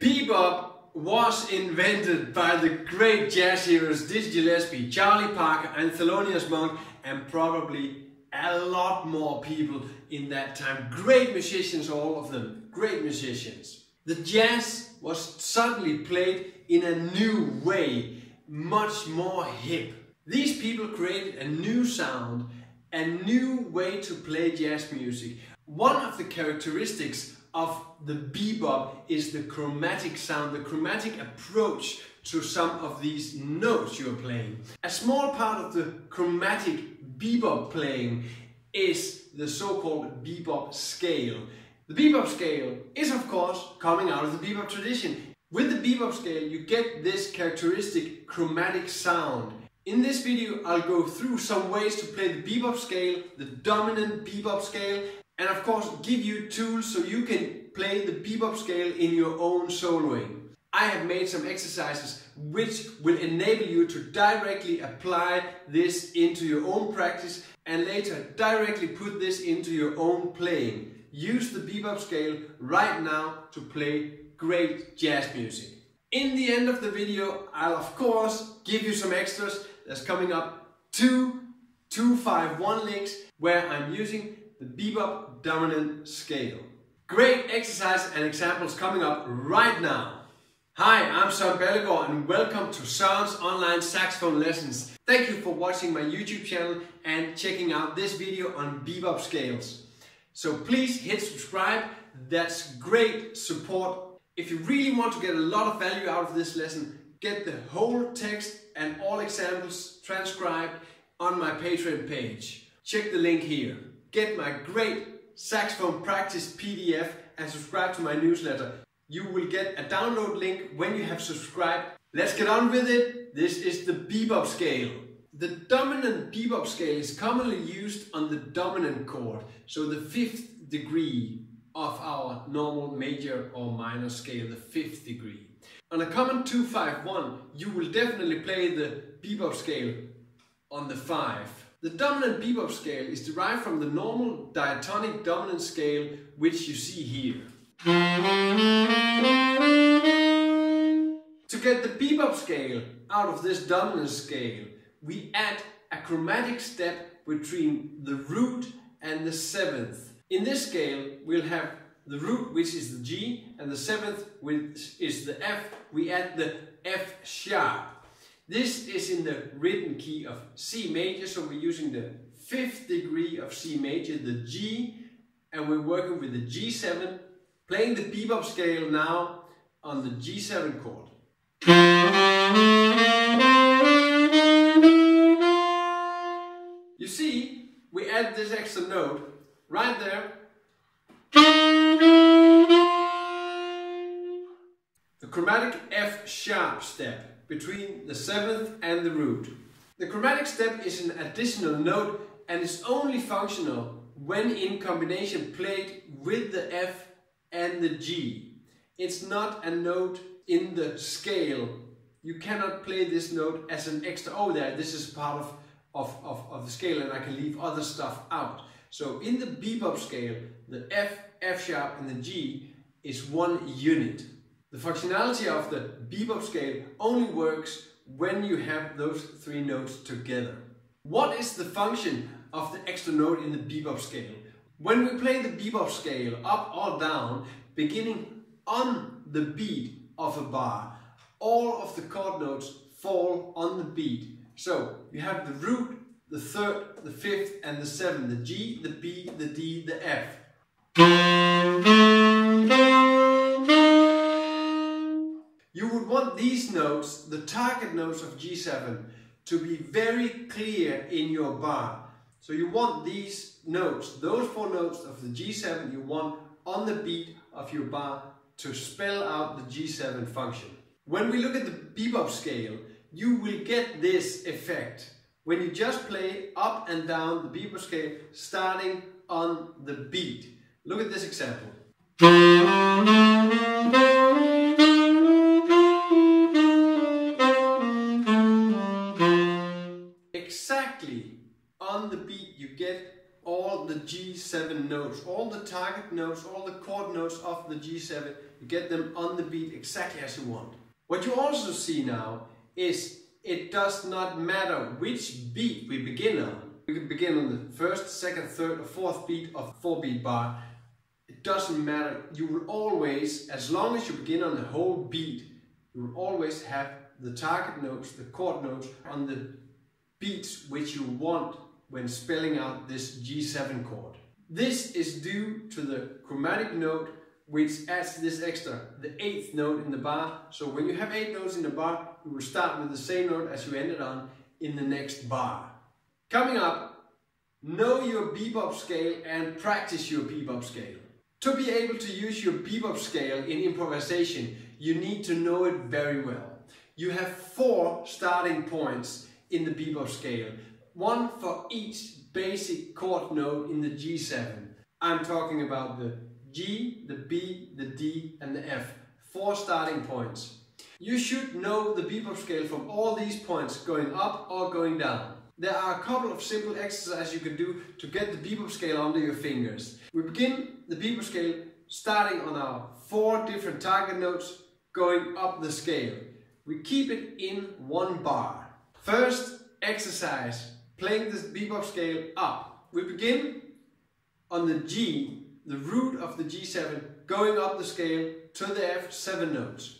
Bebop was invented by the great jazz heroes Dizzy Gillespie, Charlie Parker and Thelonious Monk and probably a lot more people in that time. Great musicians, all of them. Great musicians. The jazz was suddenly played in a new way, much more hip. These people created a new sound, a new way to play jazz music. One of the characteristics of the bebop is the chromatic sound, the chromatic approach to some of these notes you're playing. A small part of the chromatic bebop playing is the so-called bebop scale. The bebop scale is of course coming out of the bebop tradition. With the bebop scale you get this characteristic chromatic sound. In this video I'll go through some ways to play the bebop scale, the dominant bebop scale and of course give you tools so you can play the bebop scale in your own soloing. I have made some exercises which will enable you to directly apply this into your own practice and later directly put this into your own playing. Use the bebop scale right now to play great jazz music. In the end of the video, I'll of course give you some extras. There's coming up two 251 licks where I'm using the bebop dominant scale. Great exercise and examples coming up right now. Hi, I'm Søren Ballegaard and welcome to Søren's online saxophone lessons. Thank you for watching my YouTube channel and checking out this video on bebop scales. So please hit subscribe, that's great support. If you really want to get a lot of value out of this lesson, get the whole text and all examples transcribed on my Patreon page. Check the link here. Get my great saxophone practice PDF and subscribe to my newsletter. You will get a download link when you have subscribed. Let's get on with it. This is the bebop scale. The dominant bebop scale is commonly used on the dominant chord, so the fifth degree of our normal major or minor scale, the fifth degree. On a common 251, you will definitely play the bebop scale on the 5. The dominant bebop scale is derived from the normal diatonic dominant scale which you see here. To get the bebop scale out of this dominant scale, we add a chromatic step between the root and the seventh. In this scale, we'll have the root, which is the G, and the seventh, which is the F. We add the F sharp. This is in the written key of C major, so we're using the fifth degree of C major, the G, and we're working with the G7, playing the bebop scale now on the G7 chord. You see, we add this extra note right there. The chromatic F sharp step between the seventh and the root. The chromatic step is an additional note and is only functional when in combination played with the F and the G. It's not a note in the scale. You cannot play this note as an extra, oh there, this is part of, of, of, of the scale and I can leave other stuff out. So in the bebop scale, the F, F sharp and the G is one unit. The functionality of the bebop scale only works when you have those three notes together. What is the function of the extra note in the bebop scale? When we play the bebop scale up or down, beginning on the beat of a bar, all of the chord notes fall on the beat. So you have the root, the third, the fifth and the seventh, the G, the B, the D, the F. You would want these notes, the target notes of G7, to be very clear in your bar. So you want these notes, those four notes of the G7, you want on the beat of your bar to spell out the G7 function. When we look at the bebop scale, you will get this effect when you just play up and down the bebop scale starting on the beat. Look at this example. On the beat you get all the G7 notes, all the target notes, all the chord notes of the G7, you get them on the beat exactly as you want. What you also see now is it does not matter which beat we begin on. We can begin on the first, second, third or fourth beat of 4 beat bar. It doesn't matter. You will always, as long as you begin on the whole beat, you will always have the target notes, the chord notes on the beats which you want when spelling out this G7 chord. This is due to the chromatic note which adds this extra, the eighth note in the bar. So when you have eight notes in the bar, you will start with the same note as you ended on in the next bar. Coming up, know your bebop scale and practice your bebop scale. To be able to use your bebop scale in improvisation, you need to know it very well. You have four starting points in the bebop scale, one for each basic chord note in the G7. I'm talking about the G, the B, the D and the F. Four starting points. You should know the bebop scale from all these points going up or going down. There are a couple of simple exercises you can do to get the bebop scale under your fingers. We begin the bebop scale starting on our four different target notes going up the scale. We keep it in one bar. First exercise, playing the bebop scale up. We begin on the G, the root of the G7, going up the scale to the F, seven notes.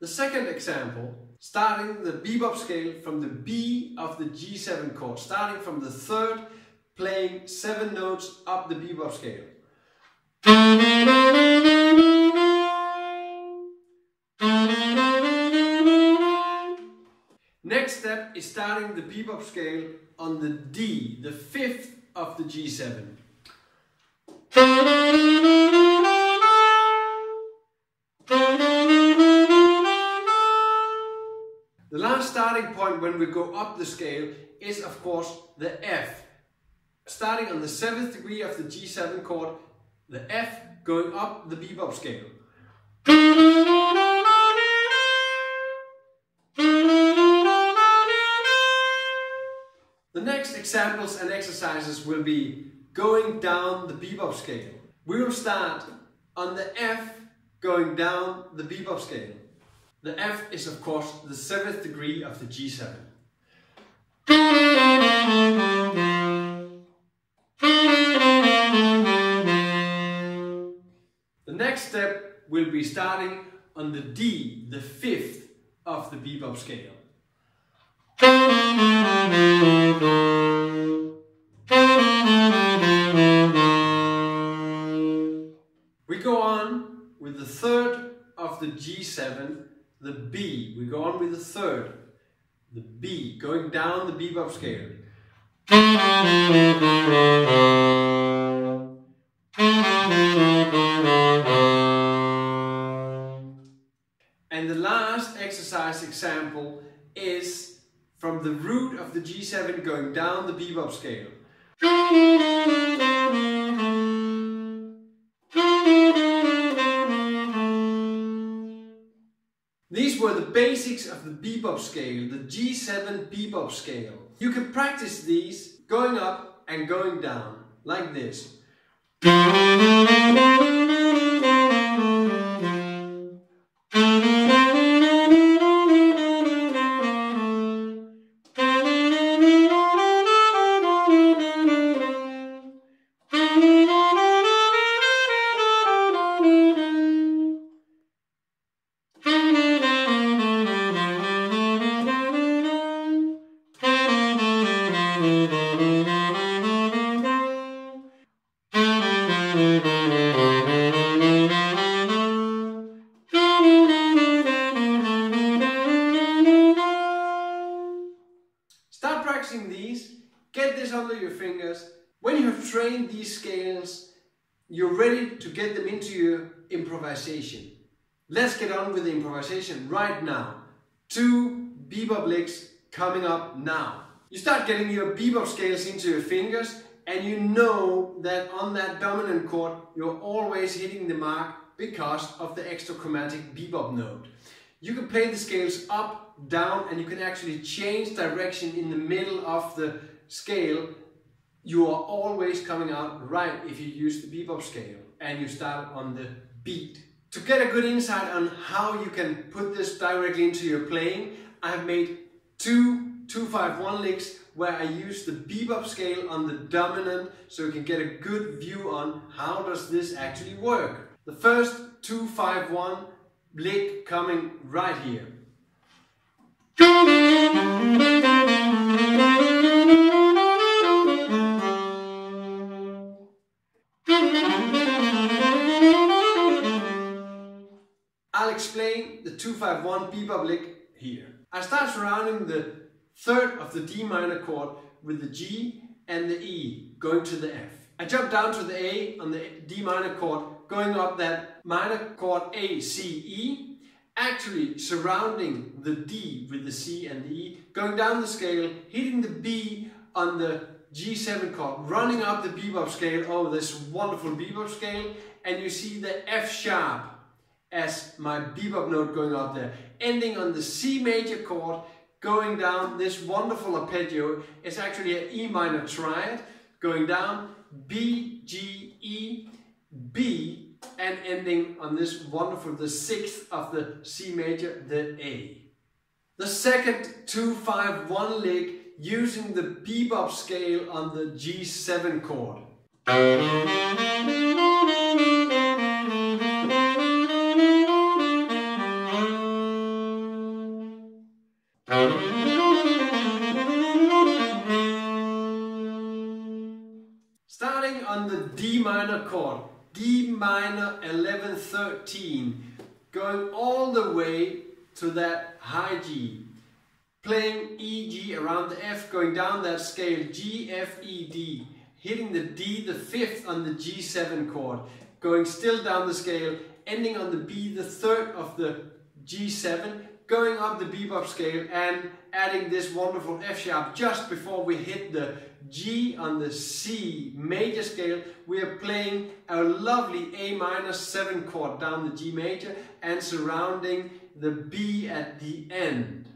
The second example, starting the bebop scale from the B of the G7 chord, starting from the third, playing seven notes up the bebop scale. Next step is starting the bebop scale on the D, the fifth of the G7. The last starting point when we go up the scale is of course the F. Starting on the 7th degree of the G7 chord, the F going up the bebop scale. The next examples and exercises will be going down the bebop scale. We will start on the F going down the bebop scale. The F is of course the seventh degree of the G7. Step will be starting on the D, the fifth of the bebop scale. We go on with the third of the G7, the B. We go on with the third, the B, going down the bebop scale. Exercise example is from the root of the G7 going down the bebop scale. These were the basics of the bebop scale, the G7 bebop scale. You can practice these going up and going down, like this. Improvisation. Let's get on with the improvisation right now. Two bebop licks coming up now. You start getting your bebop scales into your fingers and you know that on that dominant chord you're always hitting the mark because of the extra chromatic bebop note. You can play the scales up, down, and you can actually change direction in the middle of the scale. You are always coming out right if you use the bebop scale and you start on the beat. To get a good insight on how you can put this directly into your playing, I have made two 251 licks where I use the bebop scale on the dominant so you can get a good view on how does this actually work. The first 251 lick coming right here. I'll explain the 251 bebop lick here. I start surrounding the third of the D minor chord with the G and the E going to the F. I jump down to the A on the D minor chord, going up that minor chord A, C, E, actually surrounding the D with the C and the E, going down the scale, hitting the B on the G7 chord, running up the bebop scale, oh this wonderful bebop scale, and you see the F sharp as my bebop note going up there, ending on the C major chord, going down this wonderful arpeggio. It's actually an E minor triad, going down B, G, E, B, and ending on this wonderful, the sixth of the C major, the A. The second 2-5-1 lick using the bebop scale on the G7 chord. Chord, D minor 11 13, going all the way to that high G, playing E G around the F, going down that scale, G F E D, hitting the D the fifth on the G7 chord, going still down the scale, ending on the B the third of the G7, going up the bebop scale and adding this wonderful F sharp just before we hit the G on the C major scale. We are playing a lovely A minor 7 chord down the G major and surrounding the B at the end.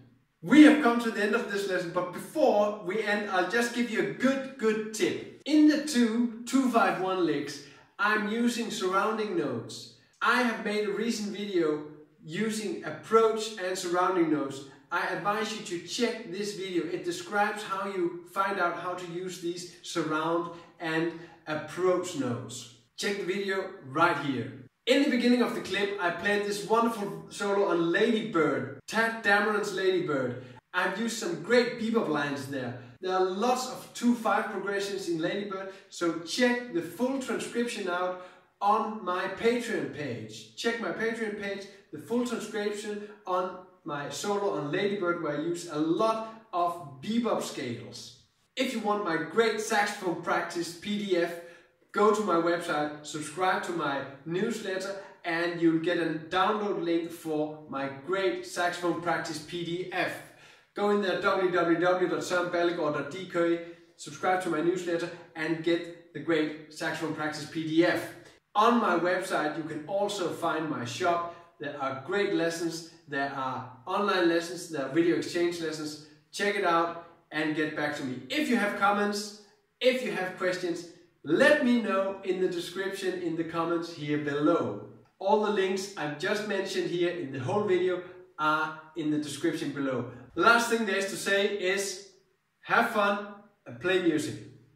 We have come to the end of this lesson, but before we end, I'll just give you a good, good tip. In the two 251 licks, I'm using surrounding notes. I have made a recent video using approach and surrounding notes. I advise you to check this video. It describes how you find out how to use these surround and approach notes. Check the video right here. In the beginning of the clip, I played this wonderful solo on Ladybird, Tadd Dameron's Ladybird. I've used some great bebop lines there. There are lots of 2-5 progressions in Ladybird, so check the full transcription out on my Patreon page. Check my Patreon page, the full transcription on my solo on Ladybird where I use a lot of bebop scales. If you want my great saxophone practice PDF, go to my website, subscribe to my newsletter and you'll get a download link for my great saxophone practice PDF. Go in there www.sørenballegaard.dk, subscribe to my newsletter and get the great saxophone practice PDF. On my website you can also find my shop. There are great lessons, there are online lessons, there are video exchange lessons. Check it out and get back to me. If you have comments, if you have questions, let me know in the description in the comments here below. All the links I've just mentioned here in the whole video are in the description below. The last thing there is to say is have fun and play music.